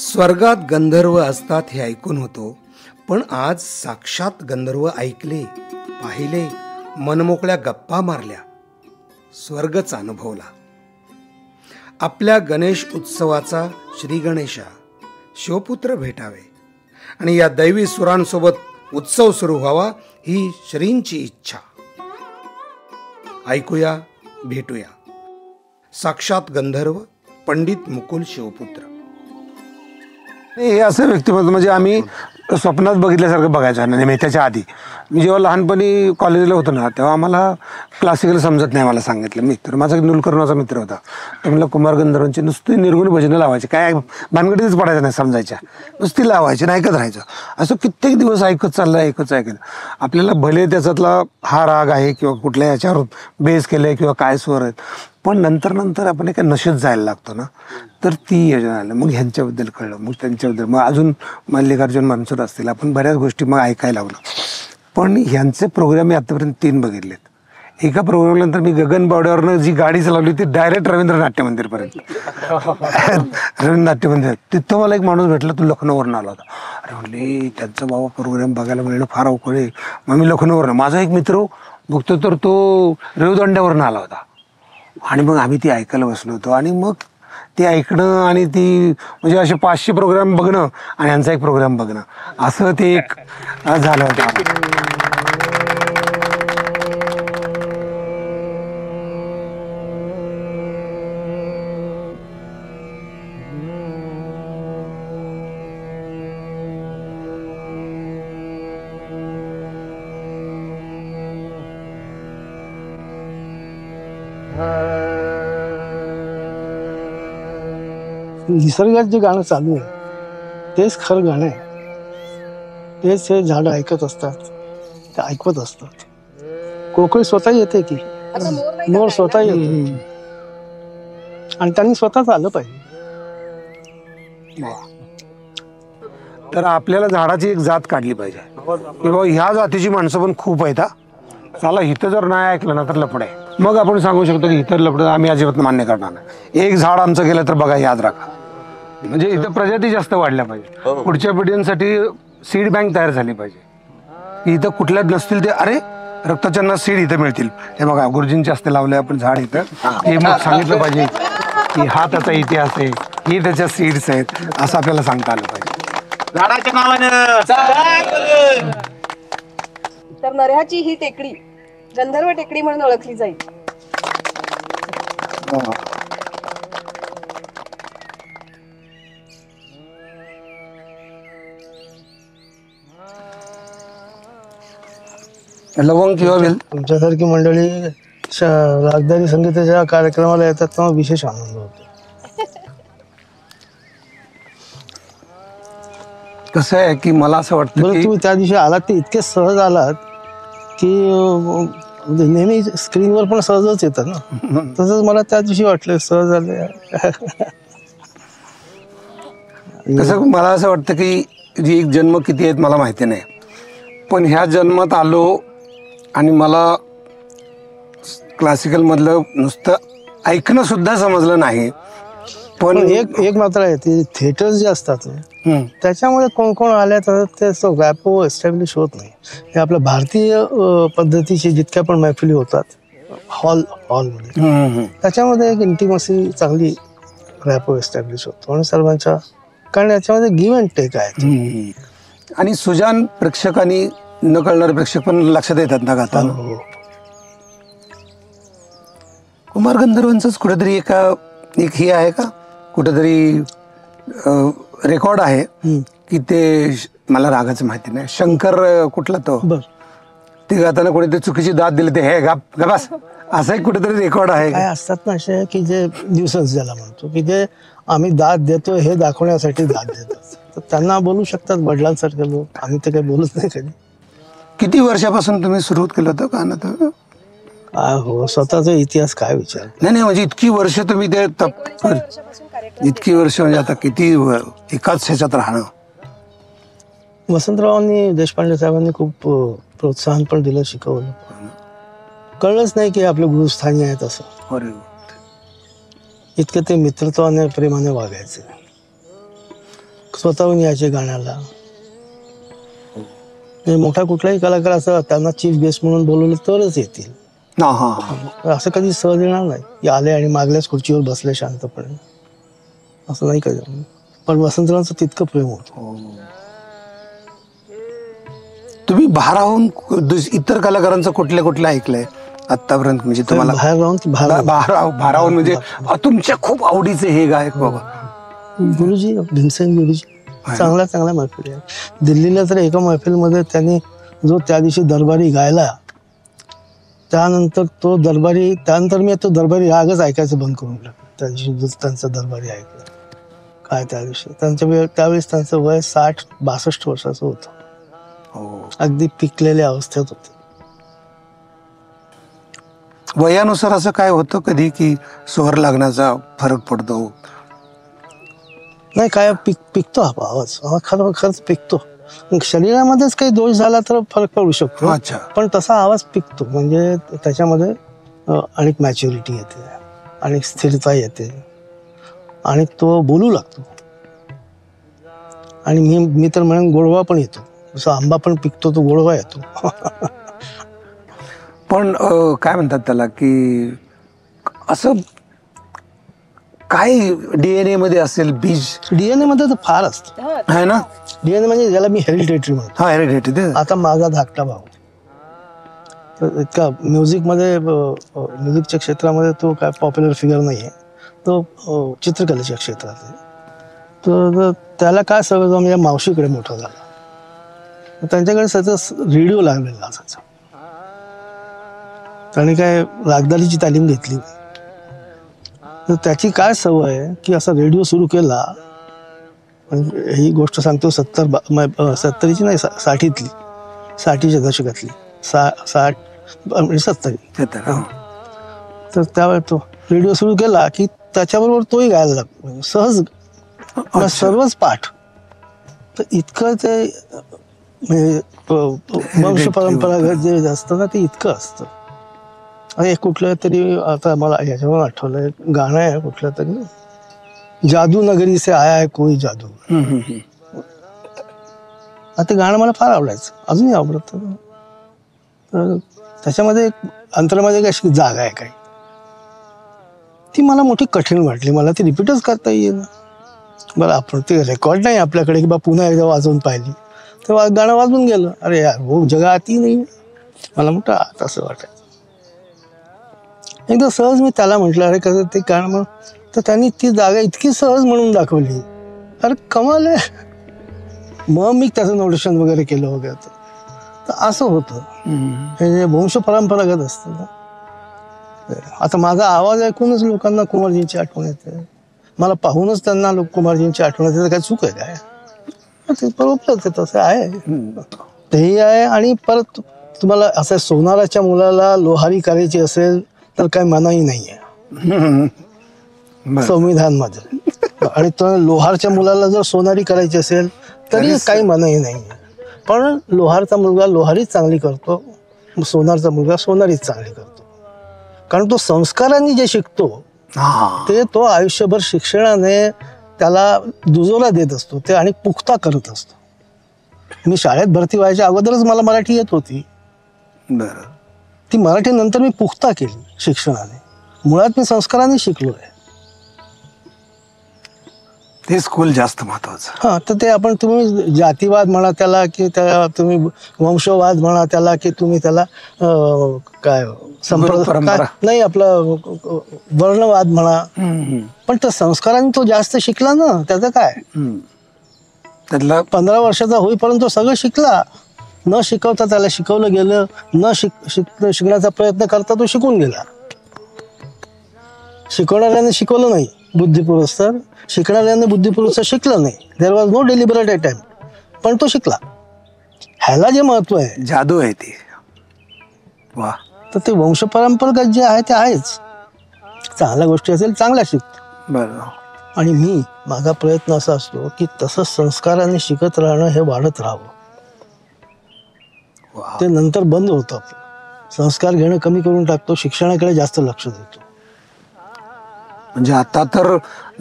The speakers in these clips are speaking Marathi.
स्वर्गात गंधर्व असतात हे ऐकून होतो पण आज साक्षात गंधर्व ऐकले पाहिले मनमोकळ्या गप्पा मारल्या स्वर्गच अनुभवला. आपल्या गणेश उत्सवाचा श्री गणेशा शिवपुत्र भेटावे आणि या दैवी सुरांसोबत उत्सव सुरू व्हावा ही श्रींची इच्छा. ऐकूया भेटूया. साक्षात गंधर्व पंडित मुकुल शिवपुत्र. हे असं व्यक्तिमत्व म्हणजे आम्ही स्वप्नात बघितल्यासारखं बघायचं नाही त्याच्या आधी. मी जेव्हा लहानपणी कॉलेजला होतो ना तेव्हा आम्हाला क्लासिकल समजत नाही मला सांगितलं मित्र माझा नुलकर्णाचा मित्र होता. तर मला कुमार गंधर्वांची नुसती निर्गुण भजनं लावायची. काय भानगडीतच पडायचं नाही समजायच्या. नुसती लावायची नाही ऐकत राहायचं. असं कित्येक दिवस ऐकत चाललं ऐकत ऐकत. आपल्याला भले त्याच्यातला हा राग आहे किंवा कुठल्या याच्यावर बेस केलं आहे किंवा काय स्वर आहेत. पण नंतर नंतर आपण एका नशेत जायला लागतो ना. तर ती योजना आलं. मग ह्यांच्याबद्दल कळलं मग त्यांच्याबद्दल. मग अजून मल्लिकार्जुन मनसुर असतील. आपण बऱ्याच गोष्टी मग ऐकायला लागलो पण ह्यांचे प्रोग्राम मी आतापर्यंत तीन बघितलेत. एका प्रोग्रामनंतर मी गगन बावड्यावरनं जी गाडी चालवली ती डायरेक्ट रवींद्र नाट्य मंदिरपर्यंत. रवींद्र नाट्य मंदिर. तिथं मला एक माणूस भेटला तो लखनौवरून आला होता. अरे म्हणले त्यांचा बाबा प्रोग्राम बघायला मिळणं फार अवघड आहे. मग मी लखनौवरनं माझा एक मित्र बघतो तर तो रेवदंड्यावरनं आला होता. आणि मग आम्ही ती ऐकायला बसलो होतो. आणि मग ते ऐकणं आणि ती म्हणजे असे पाचशे प्रोग्राम बघणं आणि यांचा एक प्रोग्राम बघणं. असं ते एक झालं होतं. निसर्गात जे गाणं चालू आहे तेच खरं गाणं आहे. तेच हे झाडं ऐकत असतात ते ऐकवत असतात. कोकळी स्वतः येते की? मोर स्वतः येते. आणि त्यांनी स्वतःच आलं पाहिजे. तर आपल्याला झाडाची एक जात काढली पाहिजे. की बाबा ह्या जातीची माणसं पण खूप आहेत हा. चला इथं जर नाही ऐकलं ना तर लपड आहे. मग आपण सांगू शकतो की इतर लपड आम्ही अजिबात मान्य करणार नाही. एक झाड आमचं गेलं तर बघा याद राखा. म्हणजे इथं प्रजाती जास्त वाढल्या पाहिजे. पुढच्या पिढींसाठी सीड बँक तयार झाली पाहिजे. की इथं कुठल्या नसतील ते अरे रक्ताच्यांना सीड इथं मिळतील. हे बघा गुरुजींचे असते लावले आपण झाड इथं. हे. मग सांगितलं पाहिजे की हा त्याचा इतिहास आहे हे त्याच्या सीड्स आहेत असं आपल्याला सांगता आलं पाहिजे. झाडाच्या नावानं. तर नऱ्याची ही टेकडी गंधर्व टेकडी म्हणून ओळखली जाईल. लवंग किंवा वेल. तुमच्यासारखी मंडळी श- रागदारी संगीताच्या कार्यक्रमाला येतात तेव्हा विशेष आनंद होतो. कसं आहे की मला असं वाटतं बरं की तुम्ही त्या दिवशी आलात ते इतके सहज आलात की अं, म्हणजे नेहमी स्क्रीनवर पण सहजच येतात ना. तसंच मला त्या दिवशी वाटलं सहज आले कसं मला असं वाटतं की जी एक जन्म किती आहेत मला माहिती नाही. पण ह्या जन्मात आलो आणि मला क्लासिकल मधलं नुसतं ऐकणं सुद्धा समजलं नाही पण एक एक मात्र आहे ते थिएटर जे असतात हम्म. त्याच्यामध्ये कोण कोण आले तर ते रॅपो एस्टॅब्लिश होत नाही हे आपल्या भारतीय पद्धतीचे जितक्या पण मैफिली होतात हॉल हॉलमध्ये. त्याच्यामध्ये एक इंटिमसी चांगली रॅपो एस्टॅब्लिश होतो आणि सर्वांच्या कारण याच्यामध्ये गिव्ह अँड टेक आहे. आणि सुजान प्रेक्षकांनी न कळणारे प्रेक्षक पण लक्षात येतात ना गाताना. हो. कुमार गंधर्वांचंच कुठेतरी एका एक हे आहे का? कुठेतरी रेकॉर्ड आहे. की ते मला रागाचं माहिती नाही. शंकर कुठला तो? ते गाताना कोणीतरी चुकीची दाद दिली ते हे गा गबास असं एक कुठेतरी रेकॉर्ड आहे काय असतात ना असे की जे न्यूसन्स ज्याला म्हणतो की जे आम्ही दाद देतो हे दाखवण्यासाठी दाद देतात. तर त्यांना बोलू शकतात वडिलांसारखे लोक आम्ही तर काही बोलत नाही कधी. किती वर्षापासून तुम्ही सुरू केलं होतं गाणं तर? काय हो स्वतःचा इतिहास काय विचार? नाही नाही म्हणजे इतकी वर्ष तुम्ही ते तप इतकी वर्ष म्हणजे आता किती एकाच ह्याच्यात राहणं? वसंतरावांनी देशपांडे साहेबांनी खूप प्रोत्साहन पण दिलं शिकवलं. कळलंच नाही की आपले गुरुस्थानी आहेत असं. अरे इतके ते मित्रत्वाने प्रेमाने वागायचे. स्वतःहून यायचे गाण्याला. म्हणजे मोठा कुठलाही कलाकार असं त्यांना चीफ गेस्ट म्हणून बोलवलं तरच येतील. हा हा हा. असं कधी सहज येणार नाही. की आले आणि मागल्याच खुर्चीवर बसले शांतपणे. असं नाही कधी पण वसंतरावांचं तितकं प्रेम होतं. तुम्ही भाराहून दुस- इतर कलाकारांचं कुठल्या कुठल्या ऐकलंय? आतापर्यंत म्हणजे तुम्हाला बाहेर राहून ती बाहेर म्हणजे तुमच्या खूप आवडीचे हे गायक बाबा. गुरुजी भीमसेन गुरुजी. चांगल्या चांगल्या मैफिली आहेत दिल्लीला तर एका मैफिलमध्ये त्यांनी जो त्या दिवशी दरबारी गायला त्यानंतर तो दरबारी त्यानंतर मी तो दरबारी रागच ऐकायचं बंद करून टाकलं. त्या दिवशी त्यांचा दरबारी ऐकलं. काय त्या दिवशी? त्यांच्या वेळ त्यावेळेस त्यांचं वय साठ बासष्ट वर्षाचं होतं. अगदी पिकलेल्या अवस्थेत होते. वयानुसार असं काय होतं कधी की स्वर लागण्याचा फरक पडतो? नाही काय पिक पिकतो हा आवाज खरं खरंच पिकतो. मग शरीरामध्येच काही दोष झाला तर फरक पडू शकतो. अच्छा. पण तसा आवाज पिकतो. म्हणजे त्याच्यामध्ये अ, आणिक मॅच्युरिटी येते. आणि स्थिरता येते. आणि तो बोलू लागतो. आणि मी मी तर म्हणेन गोडवा पण येतो. जसं आंबा पण पिकतो तो गोडवा येतो. पण काय म्हणतात त्याला की असं काय डीएनए मध्ये असेल बीज. डीएनए मध्ये तर फार असतं. आहे ना? डीएनए म्हणजे ज्याला मी हेरिटेटरी म्हणतो. हा हेरिडेटी ते आता माझा धाकटा भाऊ. तर इतका म्युझिकमध्ये म्युझिकच्या क्षेत्रामध्ये तो काय पॉप्युलर फिगर नाही आहे तो अ, चित्रकलेच्या क्षेत्रात आहे. तर तर त्याला काय सवय झाली, म्हणजे मावशीकडे मोठा झाला. तर त्यांच्याकडे सतत रेडिओ लागलेला असायचा. त्याने काय रागदारीची तालीम घेतली नाही. तर त्याची काय सवय आहे की असा रेडिओ सुरू केला? म्हणजे ही गोष्ट सांगतो सत्तर सत्तरीची नाही सा- साठीतली. साठीच्या दशकातली. सा साठ म्हणजे सत्तरी. तर, हा. तर त्यावेळेस तो रेडिओ सुरू केला की त्याच्याबरोबर तोही गायला लागतो म्हणजे सहज मग सर्वच पाठ. तर इतकं ते म्हणजे वंश परंपरागत जे असतं ना ते इतकं असतं. आणि कुठलं तरी आता मला याच्यावर आठवलंय गाणं आहे कुठलं तरी. जादू नगरी से आया है कोई जादू. आता गाणं मला फार आवडायचं. अजूनही आवडतं त्याच्यामध्ये एक अंतरामध्ये अशी जागा आहे काही. ती मला मोठी कठीण वाटली. मला ती रिपीटच करता येईल बरं आपण ते रेकॉर्ड नाही आपल्याकडे की बा पुन्हा एकदा वाजवून पाहिली. तर वा- गाणं वाजून गेलं. अरे यार हो जगा आती नाही. मला मोठं आत असं वाटायचं. एकदा सहज मी त्याला म्हटलं अरे कसं ते कारण मग तर त्यांनी ती जागा इतकी सहज म्हणून दाखवली. अरे कमाल आहे. मग मी त्याचं नोटेशन वगैरे केलं वगैरे. तर. असं होतं. हे वंश परंपरागत असतं ना. आता माझा आवाज ऐकूनच लोकांना कुमारजींची आठवण येते. मला पाहूनच त्यांना लोक कुमारजींची आठवण येते. तर काय चूक आहे काय? ते बरोबर आहे, तसं आहे. तेही आहे आणि परत तुम्हाला असं सोनाराच्या मुलाला लोहारी करायची असेल तर काय मनाई नाही आहे. संविधानमध्ये आणि तो लोहारच्या मुलाला जर सोनारी करायची असेल तरी काही मनाई नाही पण लोहारचा मुलगा लोहारीच चांगली करतो सोनारचा मुलगा सोनारीच चांगली करतो. कारण तो संस्कारांनी जे शिकतो हा. ते तो आयुष्यभर शिक्षणाने त्याला दुजोरा देत असतो ते आणि पुख्ता करत असतो. मी शाळेत भरती व्हायच्या अगोदरच मला मराठी येत होती. बरं. ती मराठी नंतर मी पुख्ता केली शिक्षणाने. मुळात मी संस्काराने शिकलो आहे ते स्कूल जास्त महत्वाचं. हा तर ते आपण तुम्ही जातीवाद म्हणा त्याला की त्या तुम्ही वंशवाद म्हणा त्याला की तुम्ही त्याला काय संप्र- परंपरा. काय- नाही आपलं वर्णवाद म्हणा. पण त्या संस्काराने तो जास्त शिकला ना त्याचं काय. त्यातला पंधरा वर्षाचा होईपर्यंत तो सगळं शिकला. न शिकवता त्याला शिकवलं गेलं न शिक शिक शिकण्याचा प्रयत्न करता तो शिकून गेला. शिकवणाऱ्याने शिकवलं नाही बुद्धिपुरस्तर शिकणाऱ्याने बुद्धिपुरस्तर शिकलं नाही. There was no deliberate attempt पण तो शिकला. ह्याला जे महत्त्व आहे. जादू आहे ती. वा तर ते वंश परंपरागत जे आहे ते आहेच. चांगल्या गोष्टी असेल चांगल्या शिकतो बरं आणि मी माझा प्रयत्न असा असतो की तसं संस्काराने शिकत राहणं हे वाढत राहावं. ते नंतर बंद होतं आपलं. संस्कार घेणं कमी करून टाकतो शिक्षणाकडे जास्त लक्ष देतो. म्हणजे आता तर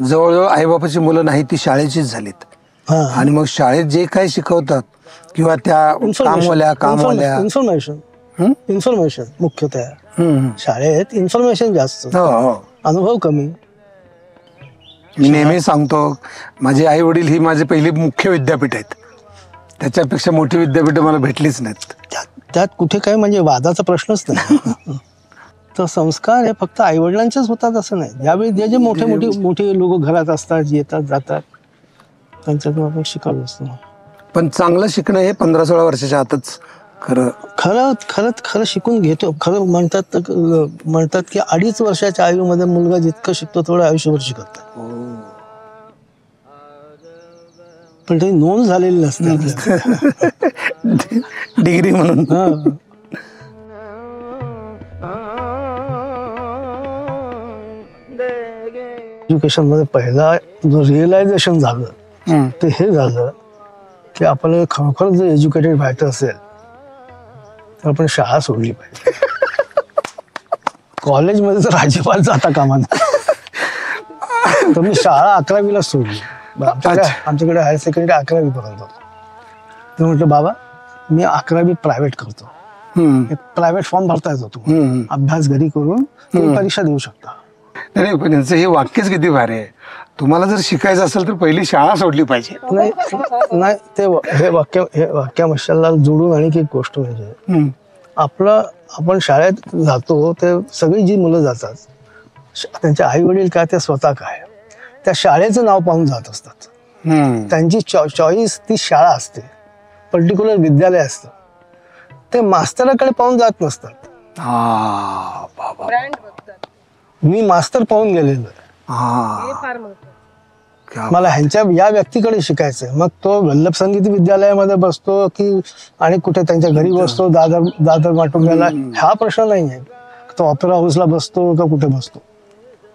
जवळजवळ आईबापाची मुलं नाही ती शाळेचीच झालीत. हा. आणि मग शाळेत जे काही शिकवतात किंवा त्या कामवाल्या कामवाल्या. इन्फॉर्मेशन? इन्फॉर्मेशन मुख्यतः. शाळेत इन्फॉर्मेशन जास्त. हो हो. अनुभव कमी. मी नेहमी सांगतो माझे आई वडील ही माझे पहिली मुख्य विद्यापीठ आहेत. त्याच्यापेक्षा मोठी विद्यापीठ मला भेटलीच नाहीत. त्यात त्यात कुठे काही म्हणजे वादाचा प्रश्नच नाही. तर संस्कार हे फक्त आई वडिलांचेच होतात असं नाही. ज्यावेळी जे जे मोठे मोठे मोठे लोक घरात असतात येतात जातात त्यांच्यातून आपण शिकायला असतो. पण चांगलं शिकणं हे पंधरा सोळा वर्षाच्या आतच खरं. खरं खरं खरं शिकून घेतो. खरं म्हणतात म्हणतात की अडीच वर्षाच्या आयुमध्ये मुलगा जितकं शिकतो तेवढं आयुष्यभर शिकत पण ते नोंद झालेली नसते. डिग्री म्हणून हा. एज्युकेशनमध्ये पहिला जो रिअलायझेशन झालं. ते हे झालं की आपल्याला खरोखर जर एज्युकेटेड व्हायचं असेल तर आपण शाळा सोडली पाहिजे कॉलेजमध्ये तर अजिबात जाता कामा. तर मी शाळा अकरावीला सोडली आमच्याकडे हायर सेकंडरी अकरावी पर्यंत होतं. तर म्हटलं बाबा मी अकरावी प्रायव्हेट करतो. प्रायव्हेट फॉर्म भरता येतो हम्म. अभ्यास घरी करून परीक्षा देऊ शकता. नाही नाही, पण यांचं हे वाक्यच किती भारी आहे. तुम्हाला जर शिकायचं असेल तर पहिली शाळा सोडली पाहिजे. नाही नाही ते हे वाक्य हे वाक्यामशाला जोडून आणखी एक गोष्ट म्हणजे. आपलं आपण शाळेत जातो ते सगळी जी मुलं जातात त्यांचे आई वडील काय ते स्वतः काय? त्या शाळेचं नाव पाहून जात असतात. त्यांची चॉईस ती शाळा असते. पर्टिक्युलर विद्यालय असतं. ते मास्तराकडे पाहून जात नसतात. हा बाबा. ब्रँड बघतात. मी मास्तर पाहून गेलेलो आहे. हे. हा मला ह्यांच्या या व्यक्तीकडे शिकायचंय मग तो वल्लभ संगीत विद्यालयामध्ये बसतो की आणि कुठे त्यांच्या घरी बसतो दादर दादर माटुंग्याला. हा प्रश्न नाही आहे तो ऑपेरा हाऊसला बसतो का कुठे बसतो?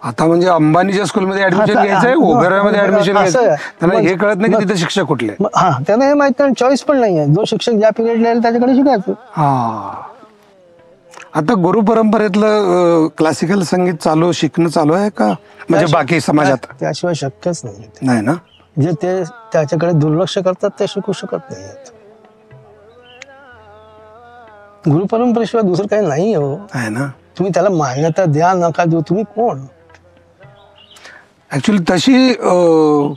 आता म्हणजे अंबानीच्या स्कूलमध्ये ऍडमिशन घ्यायचंय हा, ओबेरायमध्ये ऍडमिशन घ्यायचं. त्यांना हे कळत नाही की तिथे शिक्षक कुठले. हा त्यांना हे माहीत नाही चॉईस पण नाही आहे जो शिक्षक ज्या पिरियडला येईल त्याच्याकडे शिकायचं. हा. आता गुरु परंपरेतलं क्लासिकल संगीत चालू शिकणं चालू आहे का? म्हणजे बाकी समाजात? त्याशिवाय शक्यच नाही. ना? जे ते त्याच्याकडे दुर्लक्ष करतात ते शिकू शकत नाही गुरुपरंपरेशिवाय दुसरं काही नाही हो. आहे ना? तुम्ही त्याला मान्यता द्या नका देऊ. तुम्ही कोण? ऍक्च्युली तशी अं,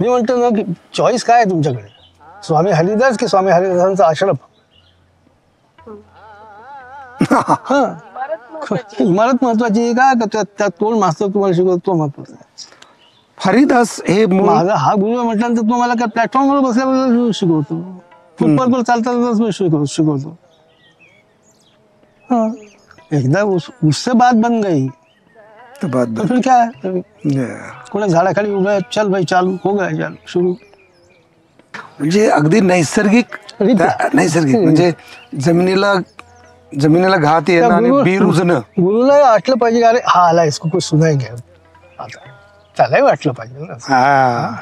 मी म्हणतो ना की चॉईस काय आहे तुमच्याकडे? स्वामी हरिदास की स्वामी हरिदासांचा आश्रम? हा. इमारत महत्वाची आहे का? का त्यात त्यात कोण मास्तर तुम्हाला शिकवतो तो महत्त्वाचा आहे? हरिदास हे मूळ माझा हा गुरु आहे म्हटल्यानंतर तो मला काय प्लॅटफॉर्मवर बसल्याबरोबर शिकवतो. चालतानाच मी शिकव शिकवतो. हा. एकदा उस, उससे बात बन गई. तो बात तो फिर क्या है. कोणा झाडाखाली उभा आहे, चल भाई चालू। हो गया चालू। सुरू म्हणजे अगदी नैसर्गिक. त्या- नैसर्गिक म्हणजे जमिनीला जमिनीला घात येणं आणि गुरु- बी रुजणं गुरुला वाटलं पाहिजे की अरे हा आला इसको कुछ सुनाएंगे आता. त्यालाही वाटलं पाहिजे ना. हा.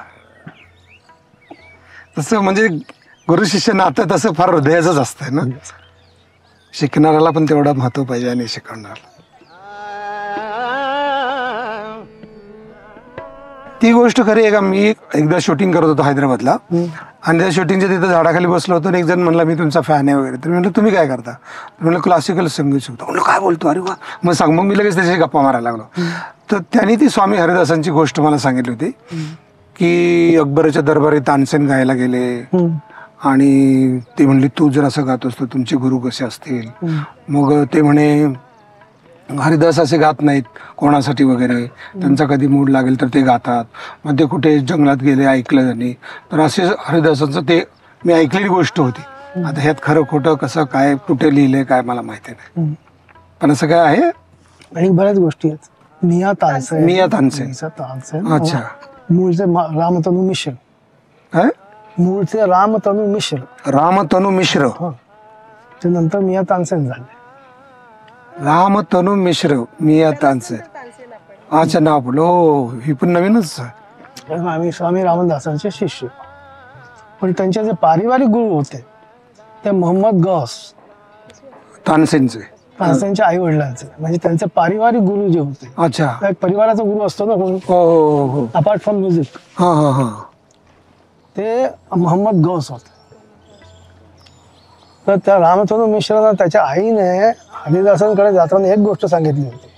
तसं म्हणजे गुरु शिष्य नातं तसं फार हृदयाचंच असतंय ना. शिकणाऱ्याला पण तेवढं महत्त्व पाहिजे आणि शिकवणाऱ्याला. ती गोष्ट खरी आहे का? मी एकदा शूटिंग करत होतो हैदराबादला. आणि त्या शूटिंगच्या तिथं झाडाखाली बसलो होतो आणि एक जण म्हणला मी तुमचा फॅन आहे वगैरे. तर मी म्हणलं तुम्ही काय करता? म्हणलं क्लासिकल संगीत शिकतो. म्हणलं काय बोलतो? अरे वा. मग सांग मग मी लगेच त्याच्याशी गप्पा मारायला लागलो. तर त्यांनी ती स्वामी हरिदासांची गोष्ट मला सांगितली होती की अकबराच्या दरबारी तानसेन गायला गेले. आणि ते म्हणले तू जर असं गात असतो तुमचे गुरु कसे असतील? मग ते म्हणे हरिदास असे गात नाहीत कोणासाठी वगैरे. त्यांचा कधी मूड लागेल तर ते गातात. मग ते कुठे जंगलात गेले ऐकलं त्यांनी. तर असे हरिदासांचं ते मी ऐकलेली गोष्ट होती. आता ह्यात खरं खोटं कसं काय कुठे लिहिलंय काय मला माहिती नाही. पण असं काय आहे? आणि बऱ्याच गोष्टी आहेत. मिया तानसेन. मिया तानसेन अच्छा. मूळचे रामतनू मिश्र. काय? मूळचे रामतनू मिश्र. रामतनु मिश्र. हा. ते नंतर मिया तानसेन झाले. रामतनु मिश्र मिया तानसे. तानसेन आपण अच्छा नाव पडलं हो ही पण नवीनच. आम्ही स्वामी रामदासांचे शिष्य. पण त्यांचे जे पारिवारिक गुरु होते ते मोहम्मद गौस. तानसेनचे तानसेनच्या आई वडिलांचे म्हणजे त्यांचे पारिवारिक गुरु जे होते. अच्छा. एक परिवाराचा गुरु असतो ना कोण हो हो हो हो. अपार्ट फ्रॉम म्युझिक हा हा हा. ते मोहम्मद गौस होते. तर त्या रामचंद्र मिश्रांना त्याच्या आईने हरिदासांकडे जाताना एक गोष्ट सांगितली होती.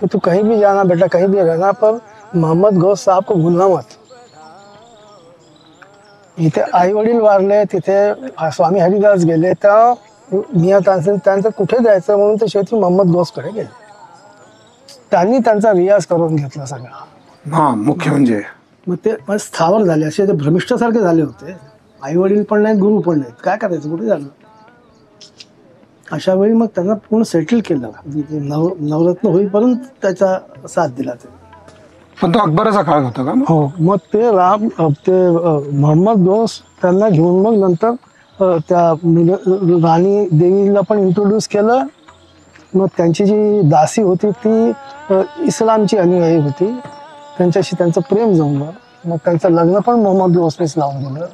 की तू कहीं भी जाना बेटा कहीं भी रहना पर मोहम्मद गौस साहब को भूलना मत इथे आई वडील वारले तिथे स्वामी हरिदास गेले त्या मिया तानसेन त्यांचं कुठे जायचं म्हणून ते शेवटी मोहम्मद गौसकडे गेले. त्यांनी त्यांचा रियाज करून घेतला सगळा. हा मुख्य म्हणजे. मग ते स्थावर झाले असे ते भ्रमिष्ठासारखे झाले होते. आई वडील पण नाहीत गुरु पण नाहीत. काय करायचं? कुठे झालं अशा वेळी मग त्यांना पूर्ण सेटल केलं. म्हणजे नव नवरत्न होईपर्यंत त्याचा साथ दिला ते पण तो अकबराचा काळ होता का? हो मग ते राम ते मोहम्मद दोस त्यांना घेऊन मग नंतर त्या राणी देवीला पण इंट्रोड्यूस केलं. मग त्यांची जी दासी होती ती इस्लामची अनुयायी होती. त्यांच्याशी त्यांचं प्रेम जमलं मग त्यांचं लग्न पण मोहम्मद दोसनेच लावून दिलं.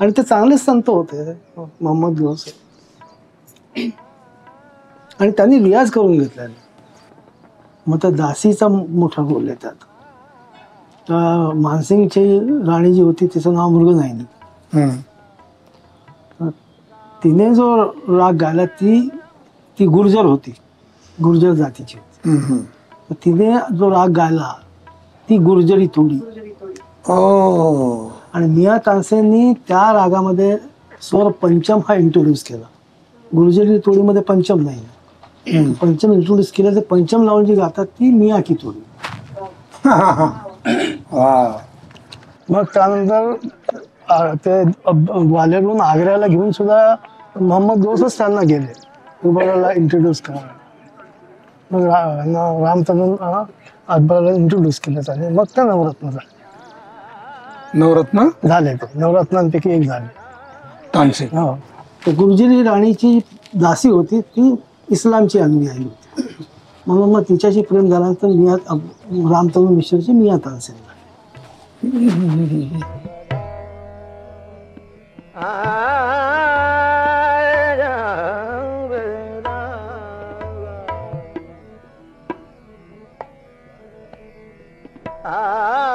आणि ते चांगलेच संत होते. मोहम्मद दोस आणि त्यांनी रियाज करून घेतला मग त्या दासीचा मोठा रोल आहे त्यात. तर मानसिंगची राणी जी होती तिचं नाव मृगनायनी हम्म. तिने जो राग गायला ती ती गुर्जर होती. गुर्जर जातीची होती. तिने जो राग गायला ती गुर्जरी तोडी. ओ. आणि मिया तानसेंनी त्या रागामध्ये स्वर पंचम हा इंट्रोड्यूस केला. गुर्जरी तोडीमध्ये पंचम नाही. पंचम इंट्रोड्यूस केलं तर पंचम लावून जी गातात ती मिया की तोडी मग त्यानंतर ते ग्वाल्हेरहून आग्र्याला घेऊन सुद्धा मोहम्मद दोसच त्यांना गेले. अकबराला इंट्रोड्यूस करा मग रा- ना- रामचंद्र अ, अकबराला इंट्रोड्यूस केलं त्याने. मग त्या नवरत्न झाले. नवरत्न? झाले ते. नवरत्नांपैकी एक झाले. तानसेन. हो. तर गुरुजी राणीची दासी होती, ती इस्लामची अनुयायी होती म्हणून मग तिच्याशी प्रेम झाल्यानंतर मिया रामचंद्र मिश्रची मिया तानसेन झाली. आ